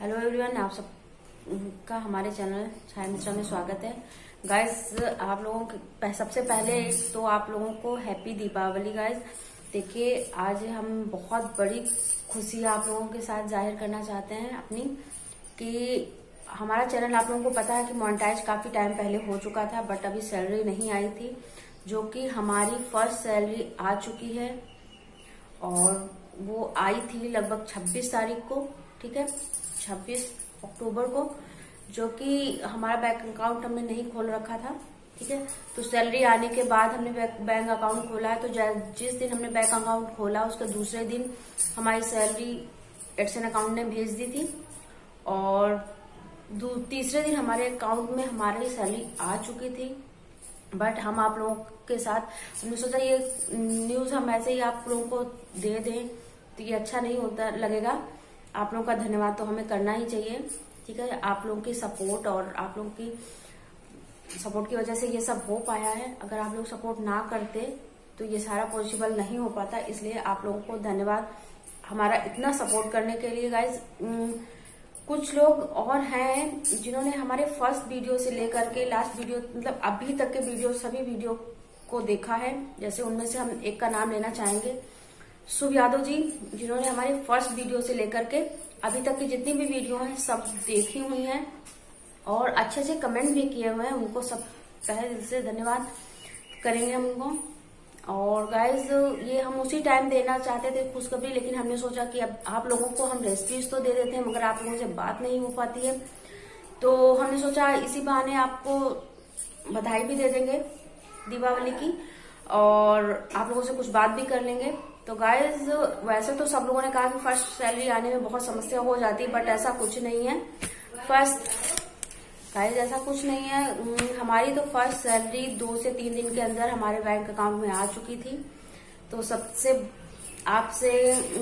Hello everyone आप सब का हमारे चैनल छाया मिश्रा में स्वागत है। गाइस आप लोगों के सबसे पहले तो आप लोगों को हैप्पी दीपावली गाइस देखिए, आज हम बहुत बड़ी खुशी आप लोगों के साथ ज़ाहिर करना चाहते हैं अपनी, कि हमारा चैनल आप लोगों को पता है कि मोनेटाइज काफ़ी टाइम पहले हो चुका था बट अभी सैलरी नहीं आई थी, जो कि हमारी फ़र्स्ट सैलरी आ चुकी है। और वो आई थी लगभग 26 तारीख को। ठीक है 26 अक्टूबर को, जो कि हमारा बैंक अकाउंट हमने नहीं खोल रखा था, ठीक है? तो सैलरी आने के बाद हमने बैंक अकाउंट खोला है तो जिस दिन हमने बैंक अकाउंट खोला, उसके दूसरे दिन हमारी सैलरी एडसन अकाउंट ने भेज दी थी, और तीसरे दिन हमारे अकाउंट में हमारी सैलरी आ चुकी थी। बट हम आप लोगों के साथ, हमने सोचा ये न्यूज़ हम ऐसे ही आप लोगों को दे दें तो ये अच्छा नहीं होता लगेगा। आप लोगों का धन्यवाद तो हमें करना ही चाहिए, ठीक है? आप लोगों की सपोर्ट और आप लोगों की सपोर्ट की वजह से ये सब हो पाया है। अगर आप लोग सपोर्ट ना करते तो ये सारा पॉसिबल नहीं हो पाता। इसलिए आप लोगों को धन्यवाद हमारा इतना सपोर्ट करने के लिए गाइज़ कुछ लोग और हैं जिन्होंने हमारे फ़र्स्ट वीडियो से लेकर के लास्ट वीडियो मतलब अभी तक के वीडियो सभी वीडियो को देखा है। जैसे उनमें से हम एक का नाम लेना चाहेंगे। शुभ यादव जी, जिन्होंने हमारे फ़र्स्ट वीडियो से लेकर के अभी तक की जितनी भी वीडियो हैं, सब देखी हुई हैं और अच्छे अच्छे कमेंट भी किए हुए हैं। उनको सब तहे दिल से धन्यवाद करेंगे हम उनको। और गाइज़ ये हम उसी टाइम देना चाहते थे खुशखबरी, लेकिन हमने सोचा कि अब आप लोगों को हम रेसिपीज़ तो दे देते हैं, मगर आप लोगों से बात नहीं हो पाती है। तो हमने सोचा इसी बहाने आपको बधाई भी दे देंगे दीपावली की, और आप लोगों से कुछ बात भी कर लेंगे। तो गाइज़ वैसे तो सब लोगों ने कहा कि फ़र्स्ट सैलरी आने में बहुत समस्या हो जाती है बट ऐसा कुछ नहीं है। फ़र्स्ट गाइज़ ऐसा कुछ नहीं है। हम्म, हमारी तो फ़र्स्ट सैलरी दो से तीन दिन के अंदर हमारे बैंक अकाउंट में आ चुकी थी। तो सबसे आपसे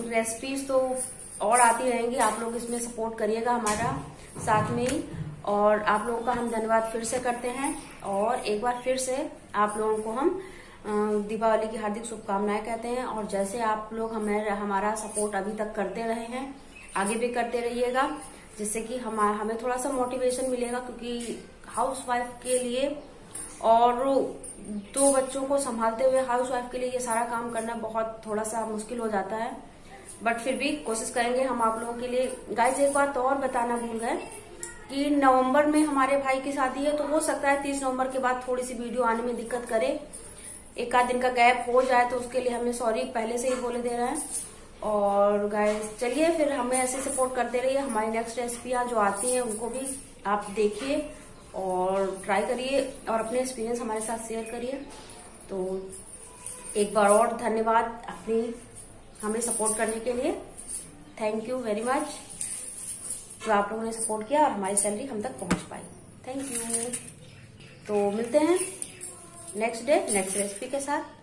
रेसिपीज़ तो और आती रहेंगी। आप लोग इसमें सपोर्ट करिएगा हमारा साथ में ही। और आप लोगों का हम धन्यवाद फिर से करते हैं। और एक बार फिर से आप लोगों को हम दीपावली की हार्दिक शुभकामनाएँ कहते हैं और जैसे आप लोग हमें, हमारा सपोर्ट अभी तक करते रहे हैं, आगे भी करते रहिएगा, जिससे कि हम, हमें थोड़ा सा मोटिवेशन मिलेगा, क्योंकि हाउस वाइफ के लिए और दो बच्चों को संभालते हुए हाउस वाइफ के लिए ये सारा काम करना बहुत थोड़ा सा मुश्किल हो जाता है। बट फिर भी कोशिश करेंगे हम आप लोगों के लिए। गाइज़ एक बात और बताना भूल गए कि नवंबर में हमारे भाई की शादी है तो हो सकता है तीस नवंबर के बाद थोड़ी सी वीडियो आने में दिक्कत करे। एक आध दिन का गैप हो जाए तो उसके लिए हमें सॉरी पहले से ही बोले दे रहे हैं। और गाइस चलिए फिर हमें ऐसे सपोर्ट करते रहिए। हमारी नेक्स्ट रेसिपियाँ जो आती हैं, उनको भी आप देखिए और ट्राई करिए और अपने एक्सपीरियंस हमारे साथ शेयर करिए। तो एक बार और धन्यवाद अपनी, हमें सपोर्ट करने के लिए। थैंक यू वेरी मच जो आप लोगों ने सपोर्ट किया और हमारी सैलरी हम तक पहुँच पाई। थैंक यू तो मिलते हैं। नेक्स्ट डे नेक्स्ट रेसिपी के साथ।